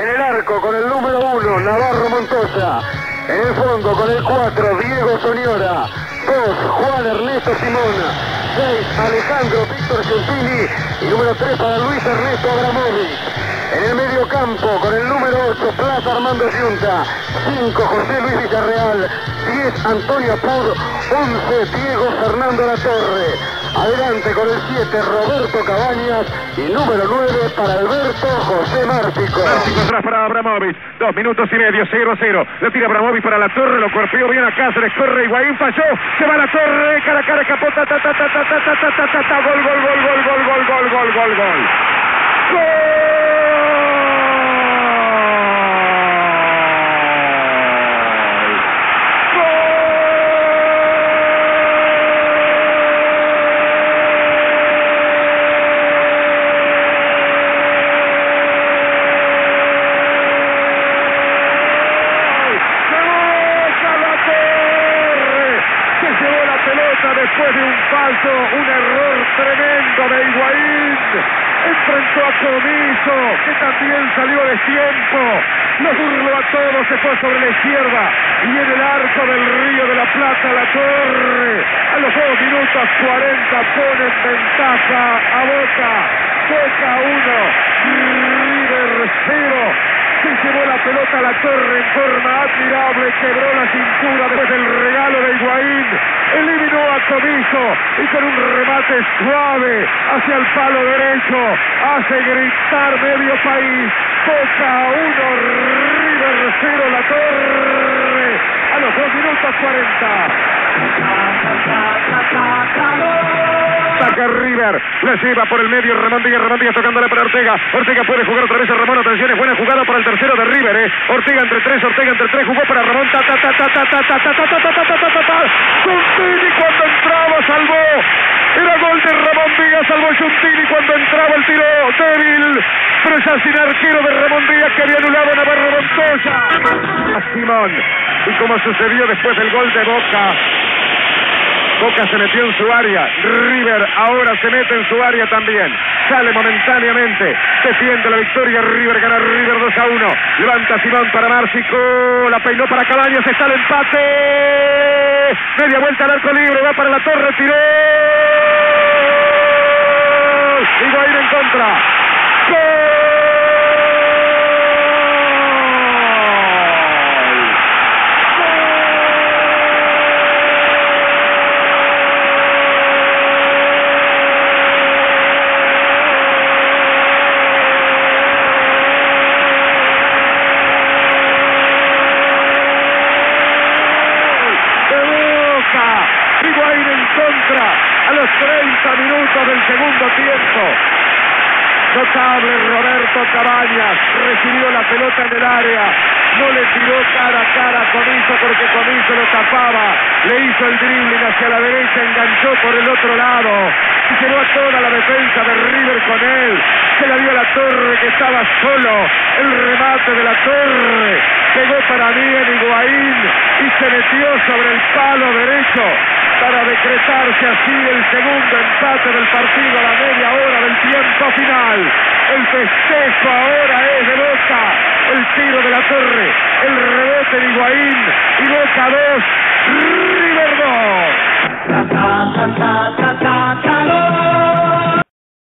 En el arco con el número 1, Navarro Montoya. En el fondo con el 4, Diego Soñora. 2, Juan Ernesto Simón. 6, Alejandro Víctor Gentini. Y número 3 para Luis Ernesto Abramovic. En el medio campo, con el número 8, Plaza Armando Yunta. 5, José Luis Villarreal. 10, Antonio Pur. 11, Diego Fernando Latorre. Adelante con el 7, Roberto Cabañas. Y número 9 para Alberto José Mártico. Mártico atrás para Abramovic. Dos minutos y medio, 0 a 0. Lo tira Abramovic para la torre, lo cuerpeó bien a Cáceres, corre Higuaín, falló. Se va a la torre, cara a cara, capota, ta, ta, ta, ta, ta, ta, ta, ta, ta, gol, gol, gol, gol, gol, gol, gol, gol, gol, gol. Después de un falso, un error tremendo de Higuaín. Enfrentó a Comiso, que también salió de tiempo. Lo burló a todos, se fue sobre la izquierda. Y en el arco del Río de la Plata, la torre. A los dos minutos 40 pone en ventaja a Boca. Boca 1, River 0 se llevó la pelota a la torre en forma admirable, quebró la cintura después del regalo de Higuaín, Comiso y con un remate suave hacia el palo derecho hace gritar medio país. Boca 1, River 0, la torre a los 2 minutos 40. Saca River, la lleva por el medio Ramón Díaz tocándole para Ortega. Ortega puede jugar otra vez a Ramón, atención, es buena jugada para el tercero de River, eh. Ortega entre tres, Ortega entre tres, jugó para Ramón, ta Giuntini cuando entraba salvó. Era gol de Ramón Díaz, salvó Giuntini cuando entraba el tiro débil. Pero ya sin arquero de Ramón Díaz que había anulado Navarro Montoya. A Simón. Y como sucedió después del gol de Boca, Boca se metió en su área. River ahora se mete en su área también. Sale momentáneamente. Defiende la victoria. River gana River 2 a 1. Levanta Simón para Márcico. La peinó para Cabañas. Está el empate. Media vuelta al arco libre. Va para la torre. Tiró y va a ir en contra. ¡Gol! ¡Gol! De Boca, a ir en contra los 30 minutos del segundo tiempo. Notable Roberto Cabañas recibió la pelota en el área, no le tiró cara a cara a Comiso porque Comiso lo tapaba, le hizo el dribbling hacia la derecha, enganchó por el otro lado y llevó a toda la defensa de River con él, se la dio a la torre que estaba solo, el remate de la torre, pegó para mí en Higuaín y se metió sobre el palo derecho para decretarse así el segundo empate del partido a la media hora del tiempo final. El festejo ahora es de Boca, el tiro de la torre, el rebote de Higuaín y Boca 2, River 2.